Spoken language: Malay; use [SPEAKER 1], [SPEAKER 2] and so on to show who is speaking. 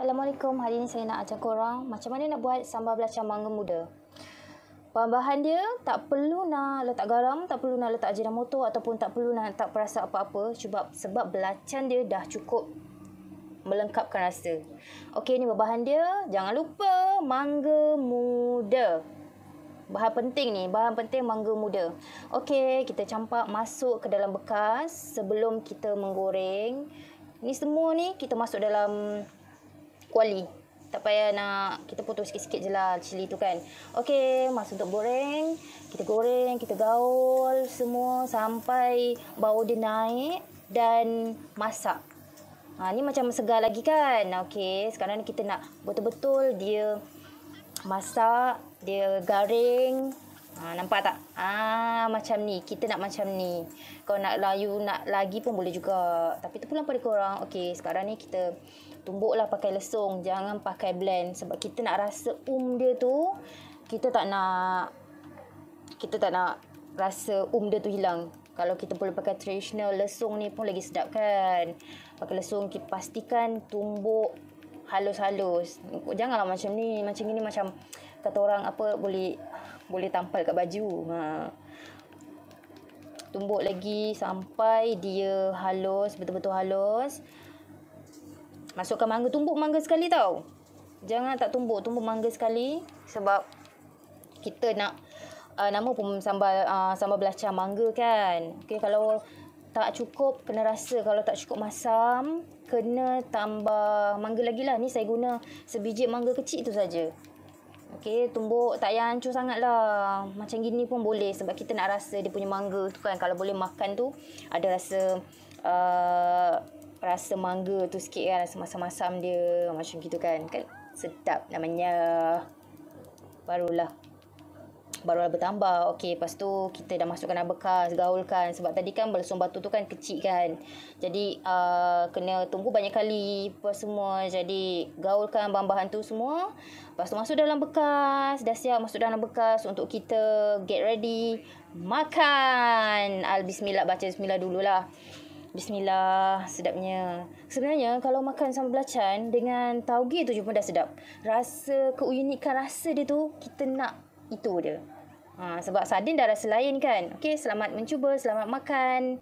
[SPEAKER 1] Assalamualaikum. Hari ini saya nak ajar korang macam mana nak buat sambal belacan mangga muda. Bahan-bahan dia tak perlu nak letak garam, tak perlu nak letak ajinomoto ataupun tak perlu nak letak perasa apa-apa sebab sebab belacan dia dah cukup melengkapkan rasa. Okey, ni bahan dia. Jangan lupa mangga muda. Bahan penting ni, bahan penting mangga muda. Okey, kita campak masuk ke dalam bekas sebelum kita menggoreng. Ni semua ni kita masuk dalam kuali. Tak payah nak kita potong sikit-sikit je lah cili tu kan. Okey, masa untuk goreng. Kita goreng, kita gaul semua sampai bau dia naik dan masak. Ha, ni macam segar lagi kan. Okey, sekarang ni kita nak betul-betul dia masak, dia garing. Ha, nampak tak? Ah, macam ni. Kita nak macam ni. Kalau nak layu, nak lagi pun boleh juga. Tapi tu pulang pada korang. Okey, sekarang ni kita tumbuklah pakai lesung jangan pakai blend sebab kita nak rasa um dia tu kita tak nak kita tak nak rasa um dia tu hilang kalau kita boleh pakai traditional lesung ni pun lagi sedap kan pakai lesung kita pastikan tumbuk halus-halus janganlah macam ni macam ni macam kata orang apa boleh boleh tampal kat baju ha tumbuk lagi sampai dia halus betul-betul halus Masukkan mangga. Tumbuk mangga sekali tau. Jangan tak tumbuk. Tumbuk mangga sekali. Sebab kita nak uh, nama pun sambal uh, sambal belacan mangga kan. Okay, kalau tak cukup, kena rasa. Kalau tak cukup masam, kena tambah mangga lagi lah. Ni saya guna sebiji mangga kecil tu saja. Okey, tumbuk tak payah hancur sangat lah. Macam gini pun boleh sebab kita nak rasa dia punya mangga tu kan. Kalau boleh makan tu, ada rasa uh, rasa mangga tu sikit kan rasa masam-masam dia macam gitu kan kan sedap namanya barulah barulah bertambah okey lepas tu kita dah masukkan dalam bekas gaulkan. Sebab tadi kan balsam batu tu kan kecil kan. Jadi uh, kena tunggu banyak kali apa semua. Jadi gaulkan bahan-bahan tu semua. Lepas tu masuk dalam bekas. Dah siap masuk dalam bekas untuk kita get ready makan. Al bismillah baca bismillah dululah. Bismillah, sedapnya. Sebenarnya kalau makan sambal belacan dengan tauge tu je pun dah sedap. Rasa keunikan rasa dia tu kita nak itu dia. Ha, sebab sardin dah rasa lain kan. Okey, selamat mencuba, selamat makan.